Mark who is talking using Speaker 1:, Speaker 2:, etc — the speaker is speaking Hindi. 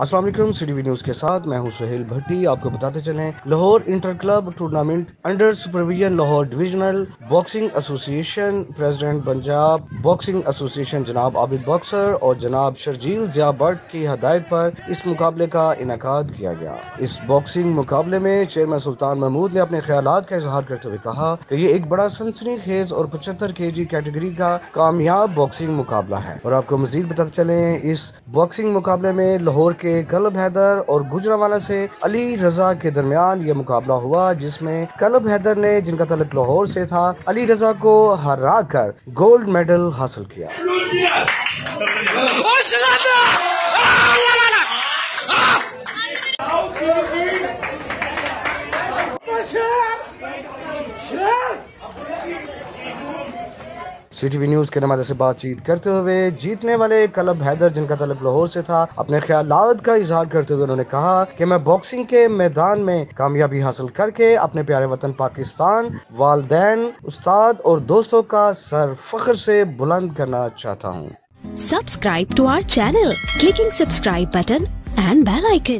Speaker 1: अस्सलाम वालेकुम सिटी न्यूज़ के साथ मैं हूँ सुहेल भट्टी। आपको बताते चले, Lahore inter club tournament under supervision Lahore divisional boxing association president Punjab boxing association जनाब आबिद बॉक्सर और जनाब शर्जील जिया भट्ट की हदायत पर इस मुकाबले का इनका किया गया। इस बॉक्सिंग मुकाबले में चेयरमैन सुल्तान महमूद ने अपने ख्याल का इजहार करते हुए कहा कि ये एक बड़ा सनसनी खेज और पचहत्तर के जी कैटेगरी का कामयाब बॉक्सिंग मुकाबला है। और आपको मजीद बताते चले, इस बॉक्सिंग मुकाबले में लाहौर के कलब हैदर और गुजरावाला से अली रजा के दरमियान ये मुकाबला हुआ, जिसमें कलब हैदर ने, जिनका तलक लाहौर से था, अली रजा को हरा कर गोल्ड मेडल हासिल किया। सीटीवी न्यूज़ के नमाजे से बातचीत करते हुए जीतने वाले कलब हैदर, जिनका तलब लाहौर से था, अपने ख्याल का इजहार करते हुए उन्होंने कहा कि मैं बॉक्सिंग के मैदान में कामयाबी हासिल करके अपने प्यारे वतन पाकिस्तान, वालदेन, उस्ताद और दोस्तों का सर फख्र से बुलंद करना चाहता हूँ।
Speaker 2: Subscribe to our channel clicking subscribe button and bell icon